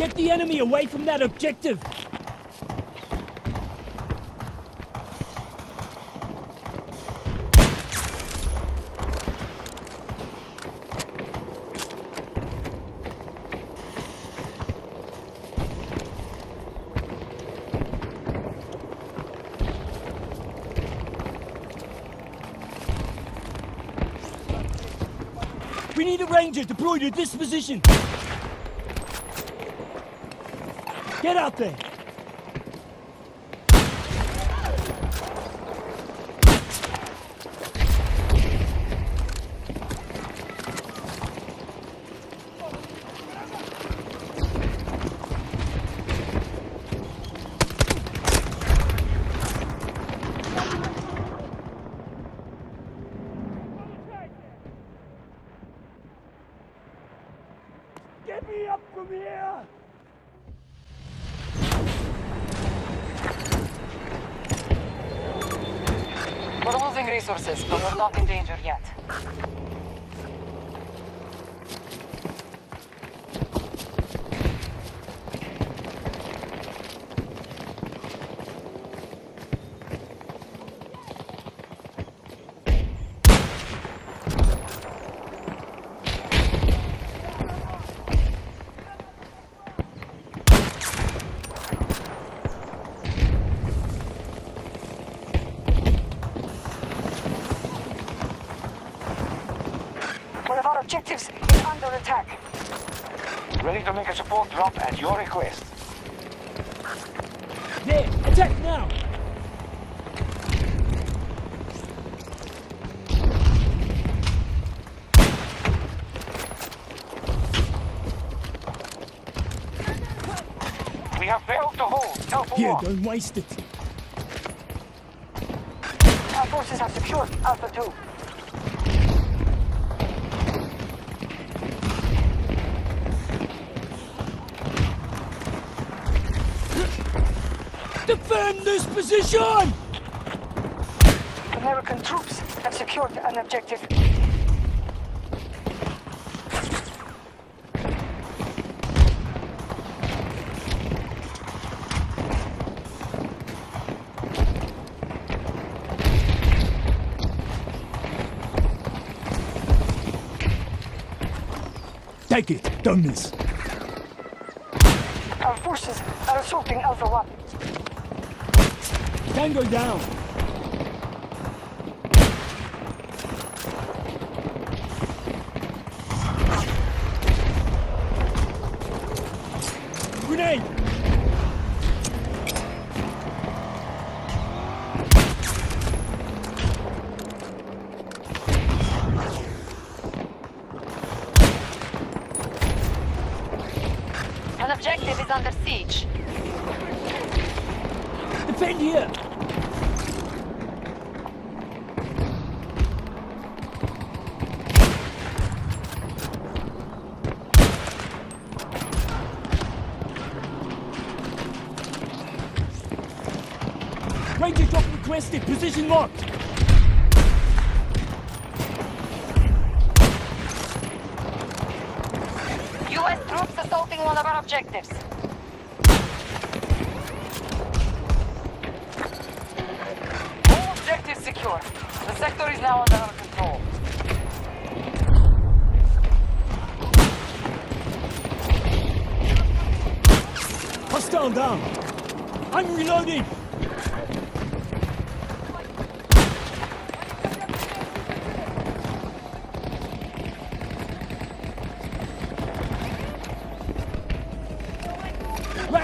Get the enemy away from that objective! We need a ranger deployed at this position! Get out there! Get me up from here! We're losing resources, but we're not in danger yet. Objectives is under attack. Ready to make a support drop at your request. There! Attack now! We have failed to hold Alpha Here, 1. don't waste it. Our forces have secured Alpha 2. Defend this position! American troops have secured an objective. Take it, don't miss. Our forces are assaulting Alpha 1. Tango down! Grenade! An objective is under siege. Defend here! Requested, position locked! U.S. troops assaulting one of our objectives. All objectives secure. The sector is now under our control. Hostile down! I'm reloading!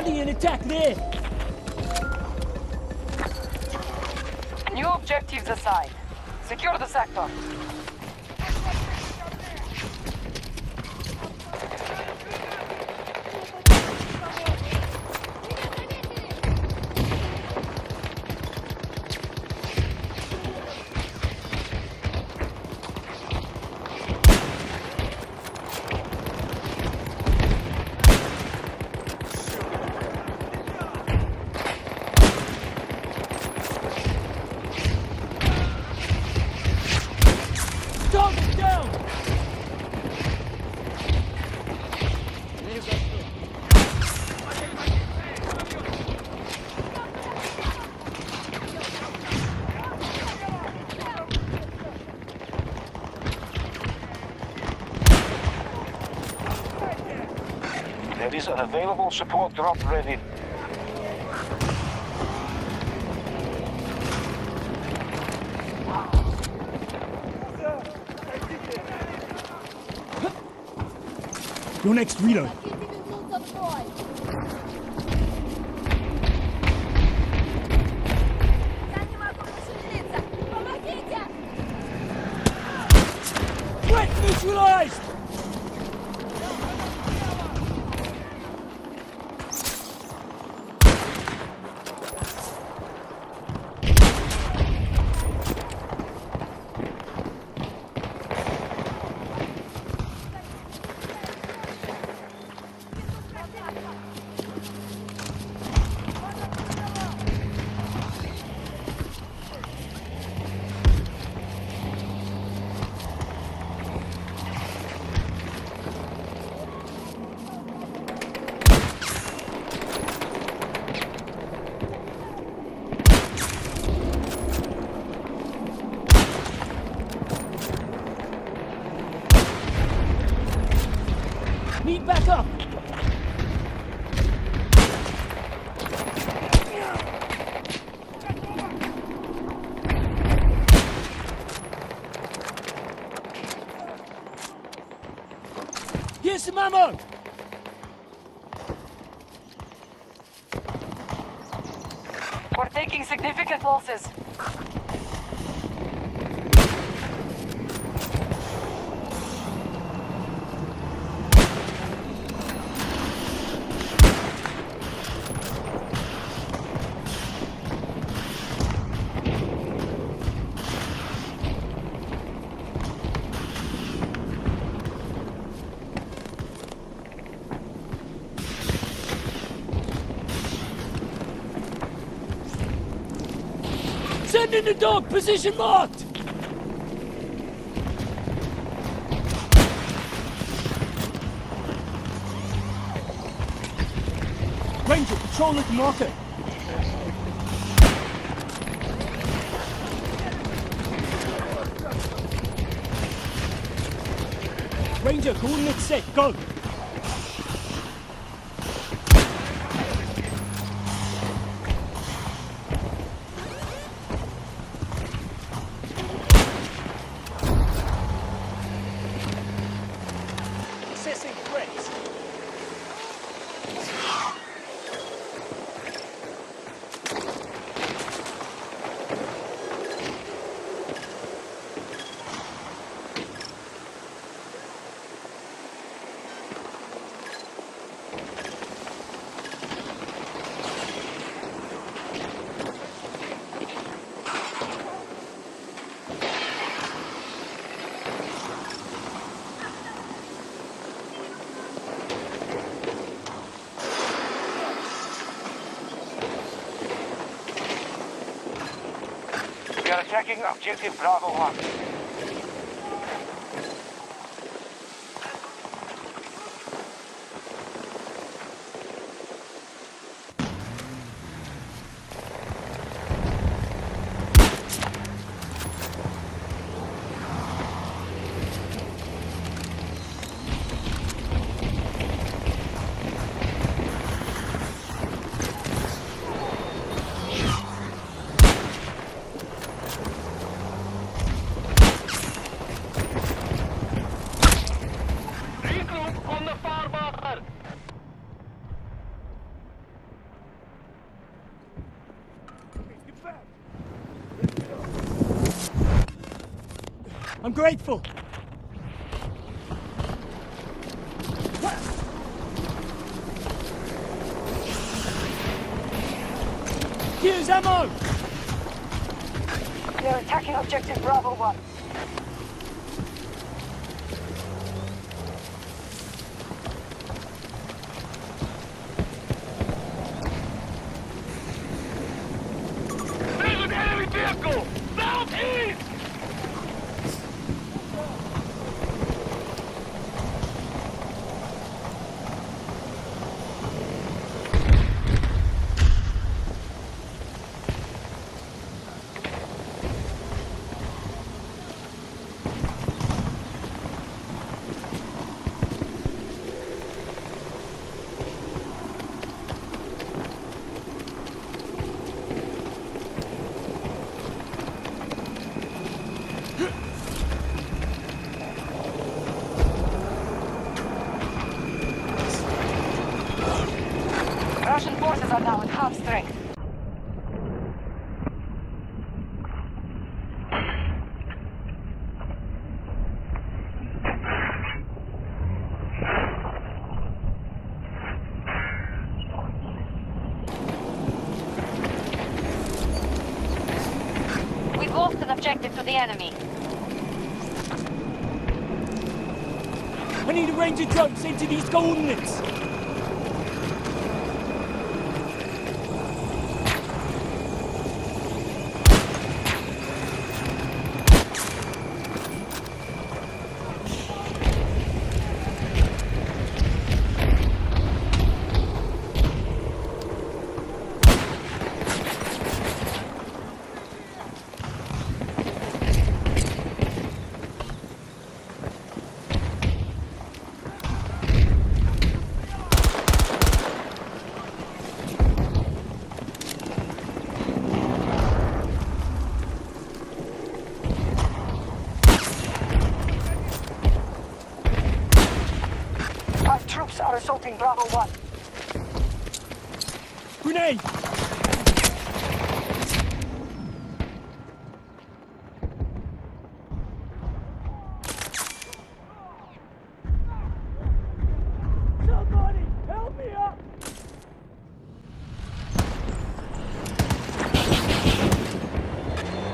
And attack there! New objectives assigned. Secure the sector. There is an available support drop ready. Your next reload. Taking significant losses. Send in the dog! Position marked! Ranger, patrol at the marker. Ranger, coordinates set, go! We are attacking objective Bravo 1. I'm grateful. Here's ammo! They're attacking objective Bravo 1. Russian forces are now at half strength. We've lost an objective to the enemy. I need a range of drones into these golden assaulting Bravo 1. Grenade! Somebody help me up!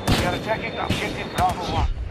We are attacking objective Bravo 1.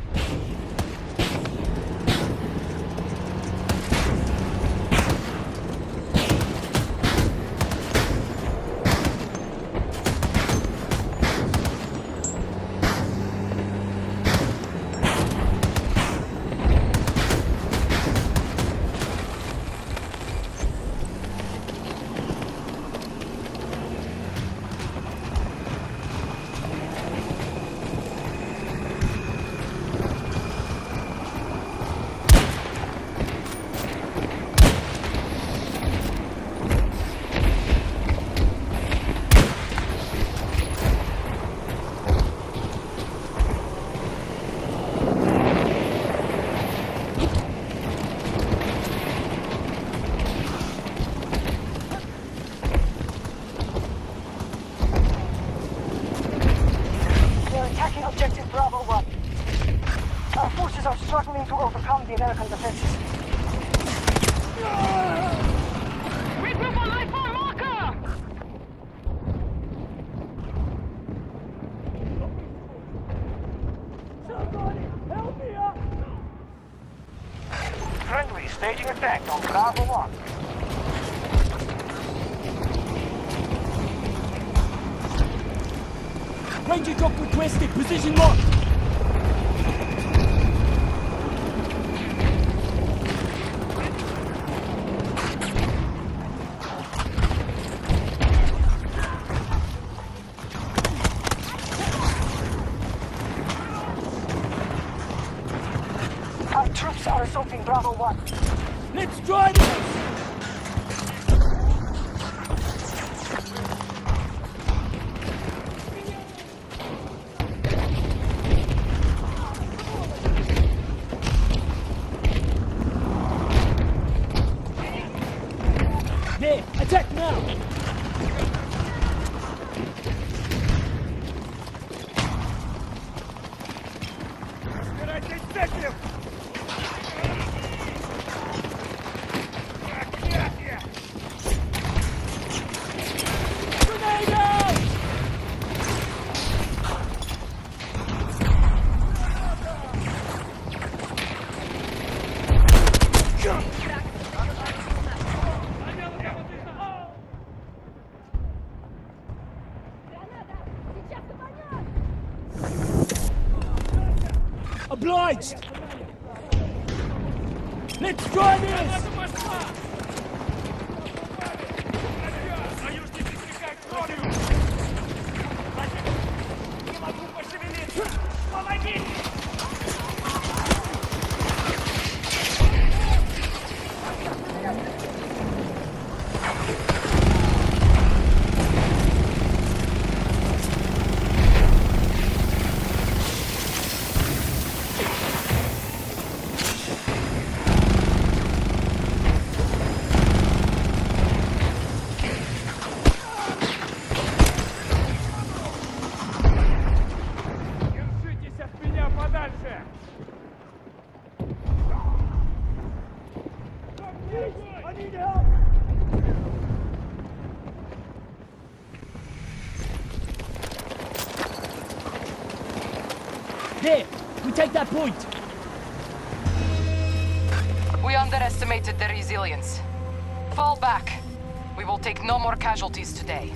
Are to overcome the American defenses. Regroup on life on marker! Somebody help me up! Friendly staging attack on Bravo 1. Ranger drop requested. Position locked. Our troops are assaulting Bravo 1. Let's try this! There, attack now! Grenade out! Obliged! Let's try this! There! We take that point! We underestimated their resilience. Fall back. We will take no more casualties today.